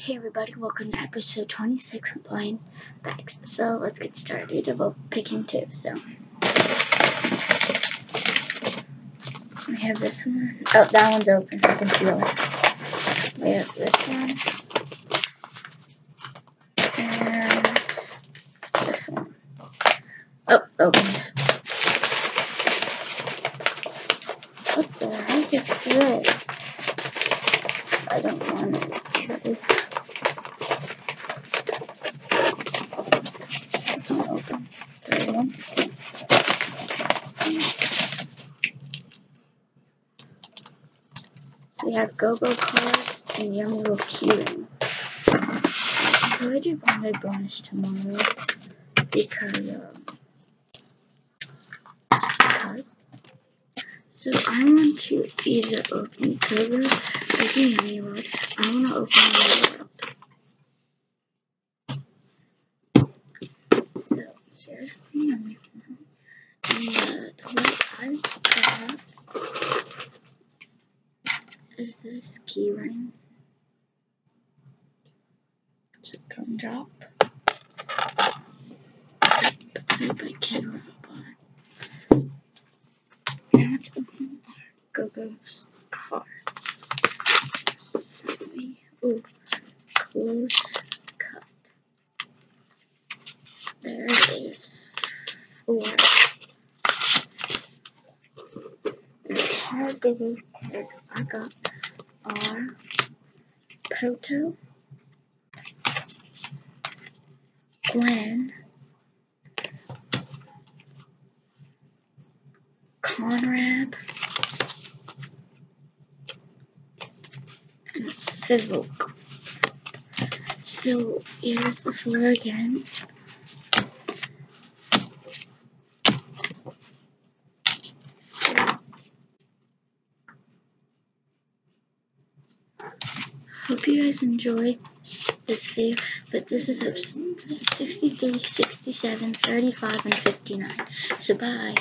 Hey everybody, welcome to episode 26 of Blind Bags. So let's get started about picking two. So we have this one. Oh, that one's open, I can feel it. We have this one. And this one. Oh, opened. What the heck is this? I don't want it. What is this one open? Do I want this one? So we have go-go cards and little keyring. I'll probably do my bonus tomorrow because um because. So I want to either open Cobra or the Yummy World. I want to open the World. So here's the Yummy World. And the toy I got is this key ring. It's a gum drop. It's by Kidrobot. Now let's open our Go-Go's card. So ooh, close cut. There it is. Oh, the card Go-Go cards I got are Poto, Gwen, Conrad, and Fivolk. So here's the floor again. So, hope you guys enjoy this video, but this is this is 63, 67, 35, and 59. So bye.